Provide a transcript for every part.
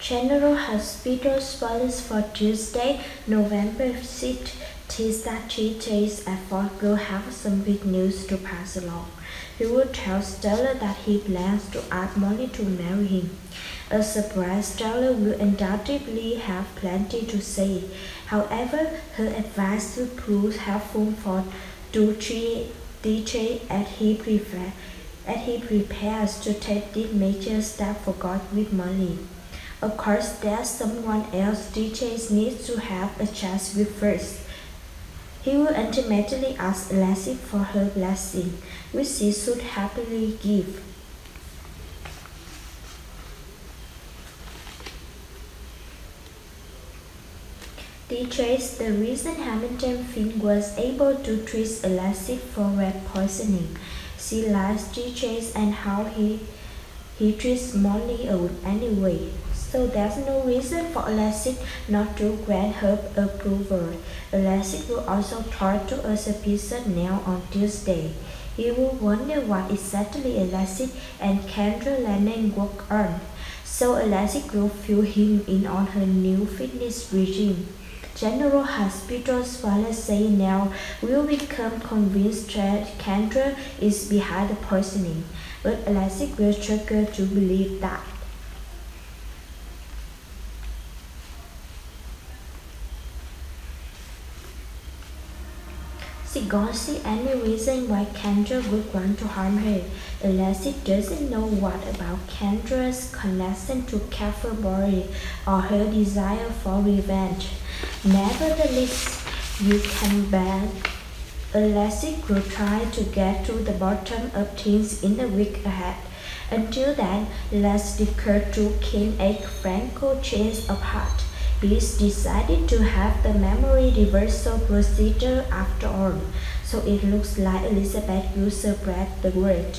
General Hospital spoilers for Tuesday, November 6th tease that TJ Ashford will have some big news to pass along. He will tell Stella that he plans to ask Molly to marry him. A surprise Stella will undoubtedly have plenty to say. However, her advice will prove helpful for TJ as he, prefer, as he prepares to take this major step for God with Molly. Of course, there's someone else TJ needs to have a chance with first. He will ultimately ask Alexis for her blessing, which she should happily give. TJ's the reason Hamilton Finn was able to treat Alexis for rat poisoning. She likes TJ's and how he, he treats Molly anyway so there's no reason for Alexis not to grant her approval. Alexis will also talk to us episode now on Tuesday. He will wonder what exactly Alexis and Kendra Lanning work on, so Alexis will fill him in on her new fitness regime. General Hospital swallows say now will become convinced that Kendra is behind the poisoning, but Lassie will struggle to believe that. She don't see any reason why Kendra would want to harm her, unless she doesn't know what about Kendra's connection to Bori or her desire for revenge. Nevertheless, you can bet Alexis could try to get to the bottom of things in the week ahead. Until then, let's declare to King Egg Franco chains apart. Police decided to have the memory reversal procedure after all, so it looks like Elizabeth will spread the word.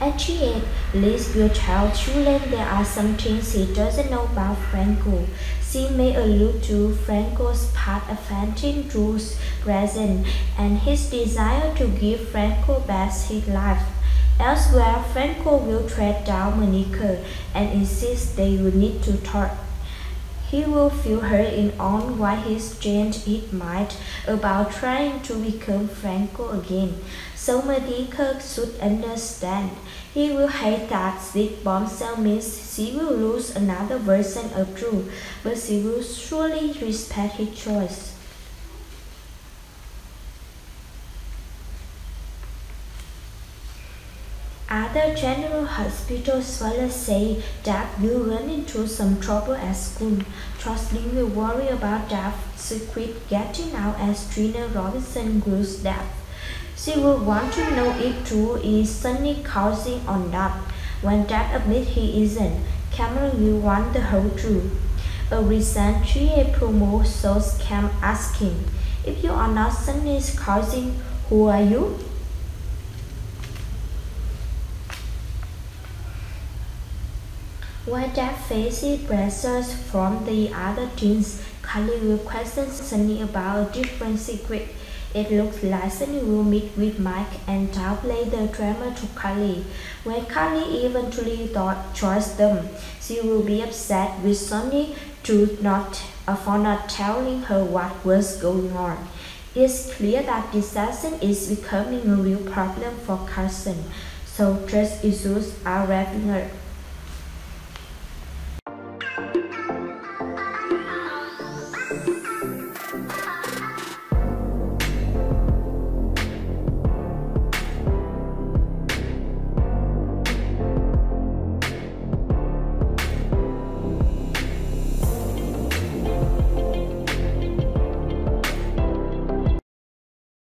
At the Liz will tell Julian there are some things he doesn't know about Franco. She may allude to Franco's past offending Drew's present and his desire to give Franco back his life. Elsewhere, Franco will track down Monica and insist they will need to talk. He will fill her in on why he's changed his mind about trying to become Franco again, so Monica should understand. He will hate that this bombshell means she will lose another version of Drew, but she will surely respect his choice. Other general hospital swallows say Dev will run into some trouble at school. Trusting will worry about Dev's secret getting out as Trina Robinson grows deaf. She will want to know if Drew is Sonny's cousin or not. When Dev admits he isn't, Cameron will want the whole truth. A recent GA promo shows Cam asking, If you are not Sonny's cousin, who are you? Dad faces pressures from the other teens, Carly will question Sonny about a different secret. It looks like Sonny will meet with Mike and downplay the drama to Carly. When Carly eventually choice them, she will be upset with Sonny to not, uh, for not telling her what was going on. It's clear that deception is becoming a real problem for Carson, so trust issues are ramping up.